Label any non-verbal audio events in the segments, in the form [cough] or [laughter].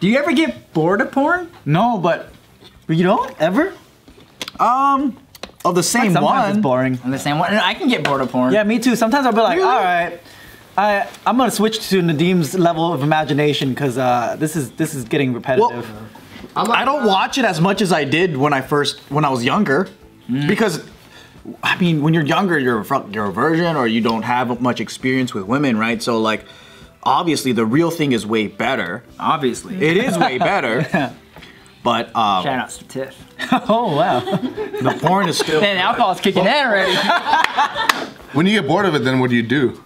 Do you ever get bored of porn? No, but You don't ever? um, of the same Sometimes one. it's boring. I'm the same one. I can get bored of porn. Yeah, me too. Sometimes I'll be like, Really? all right, I I'm gonna switch to Nadeem's level of imagination because uh, this is this is getting repetitive. I don't watch it as much as I did when I first when I was younger, because I mean when you're younger you're a, you're a virgin or you don't have much experience with women, right? So like, obviously the real thing is way better. Obviously. It is way [laughs] better. But um, Shout outs to Tiff. [laughs] oh wow. the porn is still. [laughs] Man, the alcohol's kicking in already. When you get bored of it, then what do you do?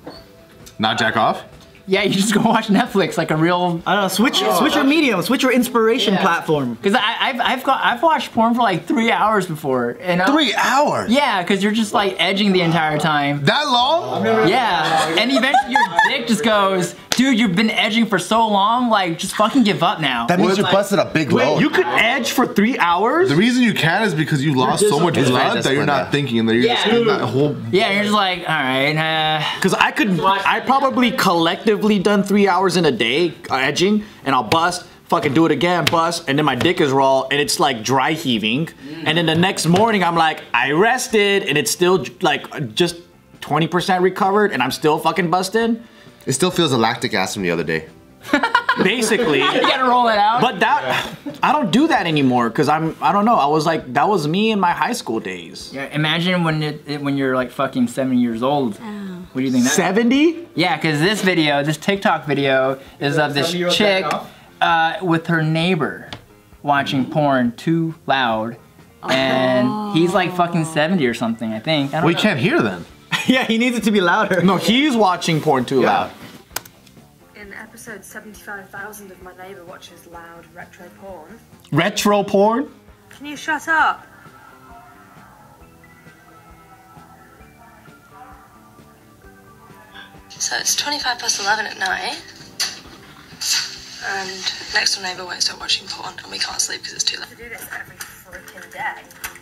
Not jack off? Yeah, you just go [laughs] watch Netflix like a real. I don't know. Switch oh. switch your medium. Switch your inspiration Yeah. platform. Because I've I've got I've watched porn for like three hours before, and I- Three hours? Yeah, because you're just like edging the entire time. That long? Yeah, and eventually your dick just goes, dude, you've been edging for so long, like just fucking give up now. That means you busted a big load. You could edge for three hours. The reason you can is because you lost so much blood that you're not yeah. thinking that you're just Yeah. in that whole. yeah, you're just like, all right, uh, Because I could, I probably collectively done three hours in a day uh, edging, and I'll bust, fucking do it again, bust, and then my dick is raw, and it's like dry heaving, and then the next morning I'm like, I rested, and it's still like just 20% recovered, and I'm still fucking busted. It still feels a lactic acid from the other day. [laughs] Basically. you gotta roll it out. But that, I don't do that anymore because I'm, I don't know. I was like, that was me in my high school days. yeah, imagine when it, it- when you're like fucking seven years old. What do you think? 70? Yeah, because this video, this TikTok video, is of this chick uh, with her neighbor watching porn too loud. And he's like fucking 70 or something, I think. I don't We know. can't hear then. [laughs] yeah, he needs it to be louder. No, he's watching porn too loud. In episode 75,000 of My Neighbour Watches Loud Retro Porn. Retro porn? Can you shut up? So it's 25 past 11 at night. And next door neighbour won't stop watching porn, and we can't sleep because it's too late. To do this every freaking day.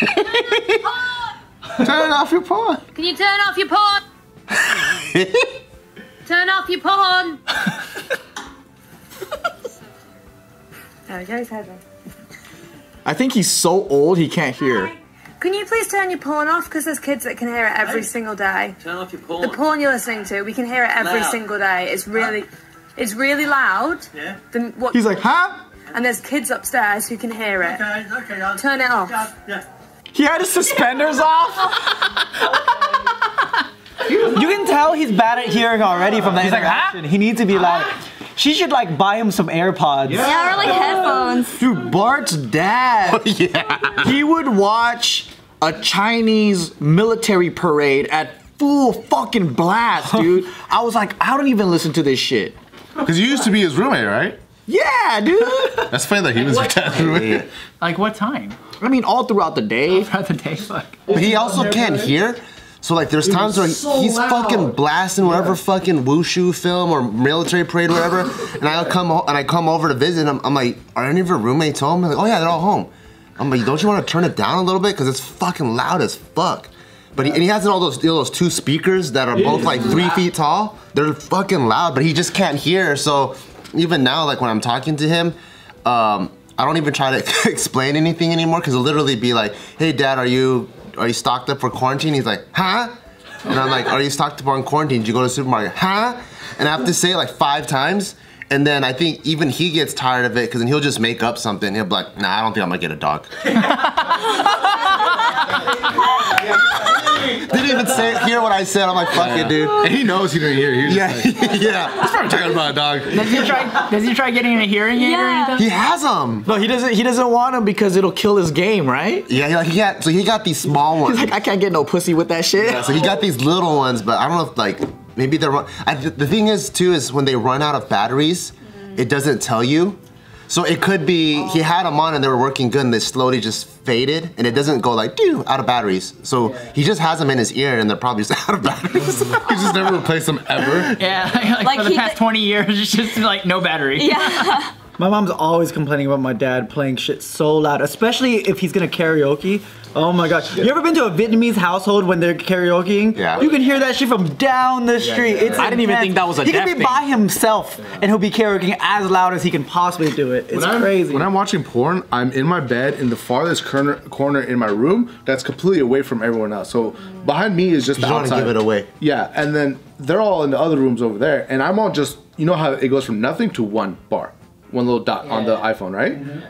[laughs] Turn off your porn. Can you turn off your porn? [laughs] turn off your porn. there we go, his head on. I think he's so old he can't hear. Can you please turn your porn off? Because there's kids that can hear it every single day. Turn off your porn. The porn. porn you're listening to, we can hear it every Loud. single day. It's really, it's really loud. Yeah. The, what, He's like, huh? and there's kids upstairs who can hear it. Okay, okay, I'll Turn it off. Yeah, yeah. He had his suspenders off. You can tell he's bad at hearing already from the He's like, interaction. He needs to be louder. She should like buy him some AirPods. Yeah, or like headphones. Dude, Bart's dad. [laughs] yeah. He would watch a Chinese military parade at full fucking blast, dude. [laughs] I was like, I don't even listen to this shit. Because you used to be his roommate, right? Yeah, dude. That's funny that he was your dad's roommate. Like what time? I mean, all throughout the day. Throughout the day, fuck. But he also can't hear. So like there's times where he's fucking blasting whatever fucking wushu film or military parade or whatever, and I come ho- and I come over to visit. And I'm, I'm like, are any of your roommates home? They're like, oh yeah, they're all home. I'm like, don't you want to turn it down a little bit because it's fucking loud as fuck. But he, and he has all those you know, those two speakers that are both like three feet tall. They're fucking loud, but he just can't hear. So even now, like when I'm talking to him, um, I don't even try to [laughs] explain anything anymore because it'll literally be like, "Hey, Dad, are you are you stocked up for quarantine?" He's like, "Huh?" And I'm like, "Are you stocked up on quarantine? Did you go to the supermarket?" Huh? And I have to say it like five times. And then I think even he gets tired of it because then he'll just make up something. He'll be like, nah, I don't think I'm gonna get a dog. [laughs] Didn't even say hear what I said. I'm like, fuck it, dude. And he knows he didn't hear. He Yeah, just like, [laughs] yeah. he's probably talking about a dog. Does he try? Does he try getting a hearing aid or Yeah. anything? He has them. No, he doesn't. He doesn't want them because it'll kill his game, right? Yeah, he, like, he got so he got these small He's ones. like, I can't get no pussy with that shit. Yeah, so he got these little ones, but I don't know if like maybe they're. run- I, the the thing is too is when they run out of batteries, it doesn't tell you. So it could be he oh. had them on and they were working good and they slowly just faded and it doesn't go like doo out of batteries. So he just has them in his ear and they're probably just [laughs] out of batteries. [laughs] He just never replaced them ever. Yeah, [laughs] like, Like for the past th- 20 years, it's just like no battery. Yeah. My mom's always complaining about my dad playing shit so loud, especially if he's gonna karaoke. Oh my gosh. You ever been to a Vietnamese household when they're karaokeing? Yeah. You can hear that shit from down the street. It's I didn't even think that was a He can deaf be thing. by himself and he'll be karaokeing as loud as he can possibly do it. It's when I'm, crazy. When I'm watching porn, I'm in my bed in the farthest corner corner in my room that's completely away from everyone else. So behind me is just You the don't wanna outside. give it away. Yeah, and then they're all in the other rooms over there, and I'm all just you know how it goes from nothing to one bar, one little dot on the iPhone, right? Mm-hmm.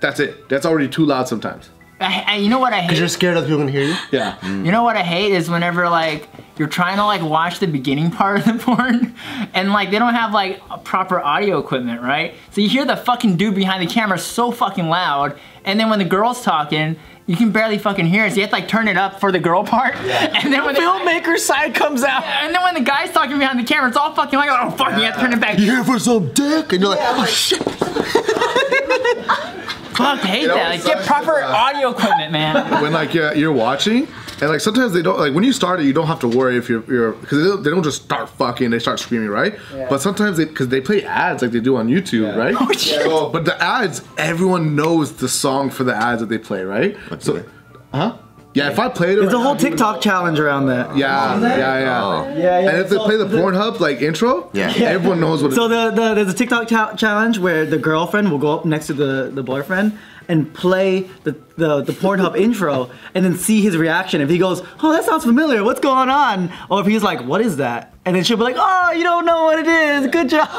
That's it. That's already too loud sometimes. I, I, you know what I hate? Cause you're scared other people can hear you. [laughs] Yeah. Mm. You know what I hate is whenever like you're trying to like watch the beginning part of the [laughs] porn and like they don't have like a proper audio equipment, right? So you hear the fucking dude behind the camera so fucking loud and then when the girl's talking, you can barely fucking hear it. So you have to like turn it up for the girl part. [laughs] And then when the Filmmaker side comes out. and then when the guy's talking behind the camera, it's all fucking like, oh fuck, you have to turn it back. You here for some dick? And you're like, oh shit. [laughs] Fuck, I hate It that. Like get proper uh, audio equipment, man. when like yeah, you're watching and like sometimes they don't like when you start it you don't have to worry if you're you're because they, don't- they don't just start fucking they start screaming right Yeah. but sometimes they because they play ads like they do on YouTube right [laughs] Oh, shit. so, but the ads everyone knows the song for the ads that they play right so huh yeah if I played it There's a whole now, you would TikTok challenge around that. yeah yeah oh, yeah Oh. Yeah, yeah. and if they play the Pornhub like intro Yeah. everyone knows what it So the, the there's a TikTok cha- challenge where the girlfriend will go up next to the, the boyfriend and play the, the, the Pornhub [laughs] intro and then see his reaction. If he goes, oh, that sounds familiar, what's going on? Or if he's like, what is that? And then she'll be like, oh, you don't know what it is, good job. [laughs]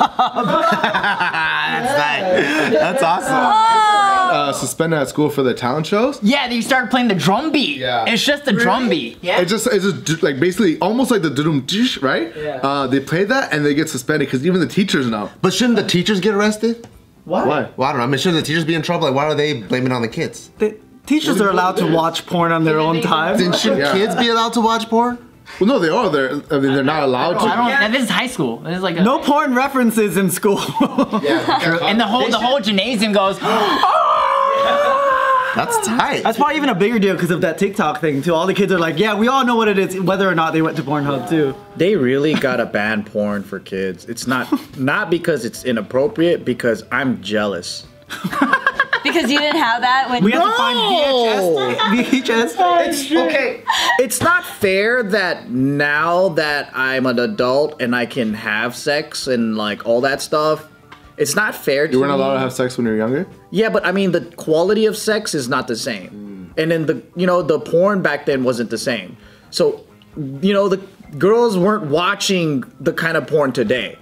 That's nice. That's awesome. uh, suspended at school for the talent shows Yeah, they start playing the drum beat. Yeah. It's just the drum beat. Yeah. It's just it's just like basically almost like the dum dish, right? Yeah. Uh, they play that and they get suspended because even the teachers know. But shouldn't the teachers get arrested? Why? Well, I don't know. I mean, shouldn't the teachers be in trouble? Like, why are they blaming it on the kids? The teachers are allowed to watch porn on their own time. Then shouldn't Yeah. kids be allowed to watch porn? Well, no, they are. They're I mean they're not allowed I don't. to. This is high school. This is like a, No porn references in school. [laughs] And the whole the whole gymnasium goes. [gasps] Oh, That's oh. tight. That's probably even a bigger deal because of that TikTok thing too. All the kids are like, yeah, we all know what it is, whether or not they went to Pornhub too. They really gotta ban porn for kids. It's not [laughs] not because it's inappropriate, because I'm jealous. [laughs] Because you didn't have that when We have to find VHS. VHS. Oh, okay. It's not fair that now that I'm an adult and I can have sex and like all that stuff, it's not fair to You weren't me. allowed to have sex when you were younger. Yeah, but I mean the quality of sex is not the same. Hmm. And then the you know, the porn back then wasn't the same. So, you know, the girls weren't watching the kind of porn today.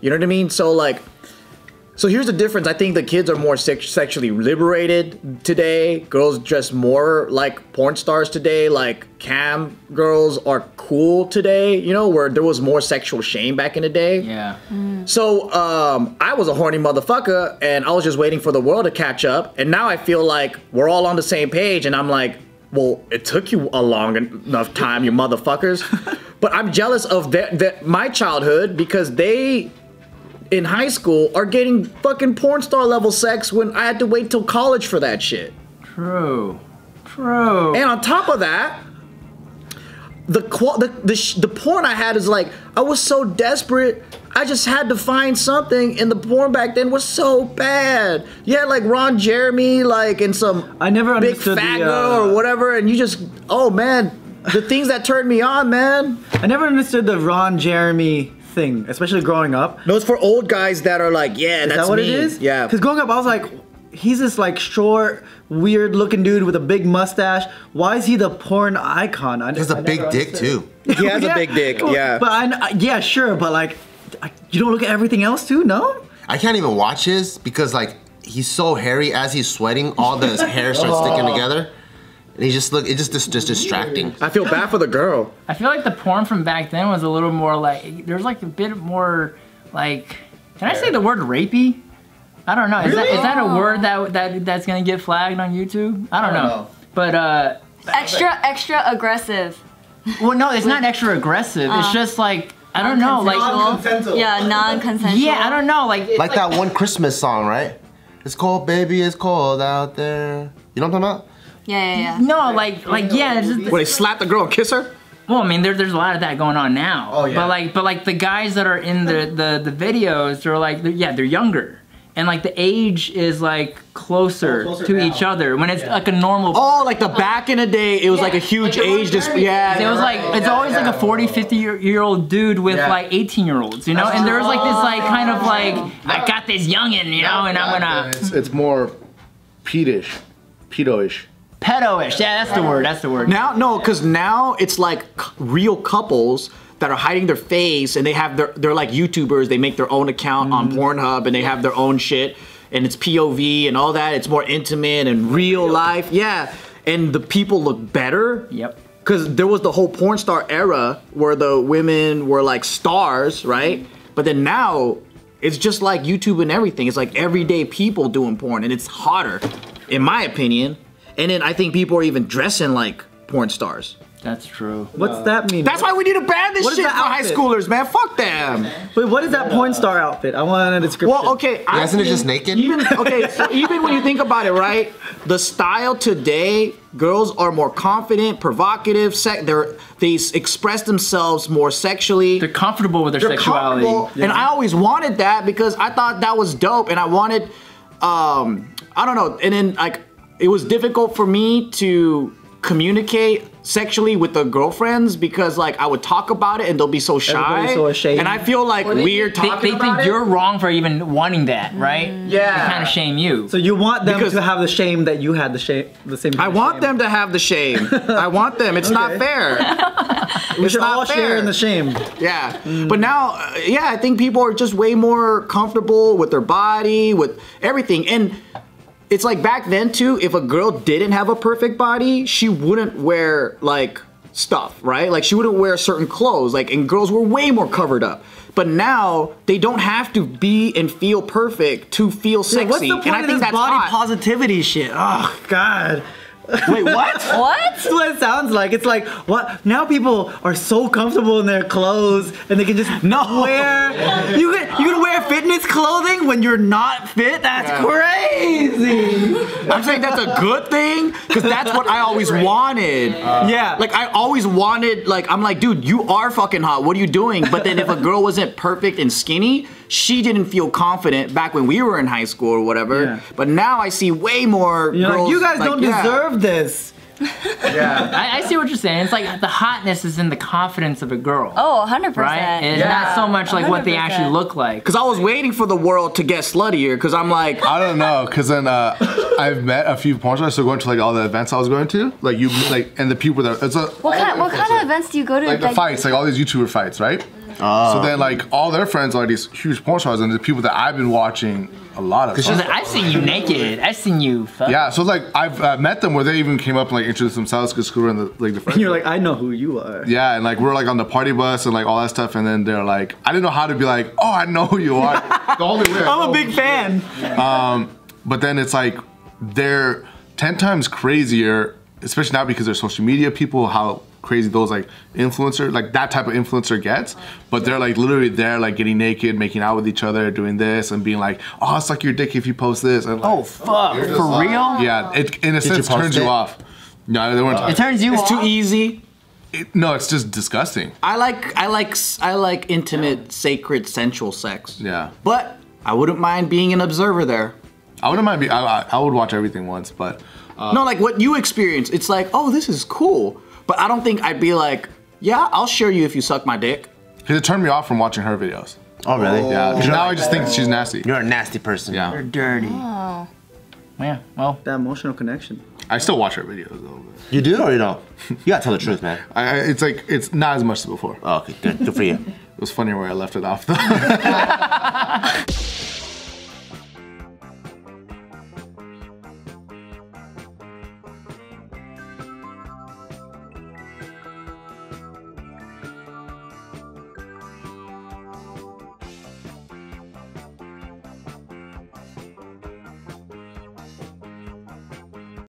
You know what I mean? So like so here's the difference. I think the kids are more sex- sexually liberated today. Girls dress more like porn stars today. Like cam girls are cool today. You know, where there was more sexual shame back in the day. Yeah. So um, I was a horny motherfucker, and I was just waiting for the world to catch up. And now I feel like we're all on the same page, and I'm like, well, it took you a long enough time, you motherfuckers. [laughs] but I'm jealous of that, that my childhood because they in high school are getting fucking porn star level sex when I had to wait till college for that shit. True. True. And on top of that, the the the, sh- the porn I had is like I was so desperate. I just had to find something, and the porn back then was so bad. You had like Ron Jeremy, like and some I never big fat the, girl uh, or whatever, and you just oh man, the things that turned me on, man. I never understood the Ron Jeremy thing, especially growing up. No, it's for old guys that are like, yeah, Is that's that what me. it is? Yeah. Because growing up, I was like, he's this like short, weird-looking dude with a big mustache. Why is he the porn icon? I, He has a I big dick too. He has a big dick, [laughs] yeah. But I, kn- yeah, sure, but like, you don't look at everything else too, no? I can't even watch his because like he's so hairy as he's sweating, all the hair starts sticking [laughs] together. And he just look, it just just, just distracting. I feel bad for the girl. I feel like the porn from back then was a little more like there's like a bit more like can I say the word rapey? I don't know. Is that is that a word that that that's gonna get flagged on YouTube? I don't, know. But uh extra extra aggressive. well no, it's not extra aggressive. it's just like I don't know, like Non-consensual. Yeah, non-consensual. yeah, I don't know, like it's Like that one Christmas song, right? It's cold, baby, it's cold out there. You know what I'm talking about? Yeah, yeah, yeah. No, like like yeah, it's just, Where they slap the girl and kiss her? Well, I mean, there, there's a lot of that going on now. Oh, yeah. But like, but like the guys that are in the the, the videos, they're like, they're, yeah, they're younger, and like the age is like closer, Oh, closer to now. each other when it's like a normal. Oh, like the back in the day, it was like a huge age. Just yeah. It was like it's always like a 40, 50 year, year old dude with Yeah. like 18 year olds, you know. And there was like this like kind of like I got this youngin, you know, and I'm gonna It's, it's more pedish, pedo-ish. Pedo-ish. Yeah, that's the word. That's the word. Now, no, because now it's like real couples that are hiding their face and they have their they're like YouTubers. They make their own account on mm-hmm. Pornhub and they have their own shit and it's POV and all that. It's more intimate and real life. Yeah, and the people look better. Yep. Because there was the whole porn star era where the women were like stars, right? But then now it's just like YouTube and everything. It's like everyday people doing porn and it's hotter, in my opinion. And then I think people are even dressing like porn stars. That's true. What's that mean? That's why we need to ban this What is shit the for high schoolers, man. Fuck them. Wait, what is that porn star outfit? I want a description. Well, okay. I Isn't it just naked? Even okay, so [laughs] even when you think about it, right? The style today, girls are more confident, provocative. Sec- they're they express themselves more sexually. They're comfortable with their They're sexuality. comfortable, And I always wanted that because I thought that was dope, and I wanted, um, I don't know, and then like it was difficult for me to communicate sexually with the girlfriends because like I would talk about it and they'll be so shy, Everybody's so ashamed. and I feel like weird They, talking they about think it. you're wrong for even wanting that, right? Yeah. They kind of shame you. So you want them Because- to have the shame that you had the shame, the same. I want shame. them to have the shame. [laughs] I want them. It's not fair. [laughs] We it's should all fair. share in the shame. Yeah. But now, uh, yeah, I think people are just way more comfortable with their body, with everything. And it's like back then, too, if a girl didn't have a perfect body, she wouldn't wear like stuff, right? Like she wouldn't wear certain clothes. Like, and girls were way more covered up. But now they don't have to be and feel perfect to feel sexy. what's the point and I of think this that's body hot. positivity shit? Oh God. Wait, what? [laughs] What? That's what it sounds like. It's like what now people are so comfortable in their clothes and they can just No. wear you can you can wear fitness clothing when you're not fit. That's crazy. [laughs] I'm saying that's a good thing because that's what I always wanted. Uh, yeah. Like I always wanted, like I'm like, dude, you are fucking hot. What are you doing? But then if a girl wasn't perfect and skinny, she didn't feel confident back when we were in high school or whatever. Yeah. But now I see way more you're girls. like, you guys like, don't yeah. deserve this. [laughs] I, I see what you're saying. It's like the hotness is in the confidence of a girl. Oh, 100%. right? And it's not so much like what they actually look like. Because I was waiting for the world to get sluttier. Because I'm like, I don't know, cause then uh, I've met a few porn stars. So going to like all the events I was going to, like you, like and the people that it's a What kind, what kind of events do you go to? like the fights, like all these YouTuber fights, right? So then like all their friends are these huge porn stars and the people that I've been watching a lot of. She's like, I've seen you naked. I've seen you. Fuck. yeah, so like I've uh, met them where they even came up and like introduced themselves because we were in the like the friends. [laughs] And you're like, I know who you are. Yeah, and like we're like on the party bus and like all that stuff, and then they're like, I didn't know how to be like, oh, I know who you are. [laughs] the only way. I I'm know a big fan. but then it's like they're 10 times crazier especially now because they're social media people how crazy those like influencer like that type of influencer gets but they're like literally there like getting naked making out with each other doing this and being like oh I'll suck your dick if you post this and like, Oh fuck! For real? yeah it in a sense post turns you off no they weren't It turns you it's off. It's too easy. it, no it's just disgusting I like, I like, I like intimate, sacred, sensual sex. yeah But I wouldn't mind being an observer there. I wouldn't mind be I, I, I would watch everything once but uh, no, like what you experience. It's like, oh, this is cool. But I don't think I'd be like, yeah, I'll share you if you suck my dick. because it turned me off from watching her videos Oh, really? yeah 'cause now I just think she's nasty You're a nasty person. yeah You're dirty. Oh. Yeah. Well, That emotional connection. I still watch her videos though but You do or you don't? You gotta tell the truth, man. I, I, it's like it's not as much as before Oh, okay, good. Good for you. [laughs] It was funnier where I left it off though. [laughs]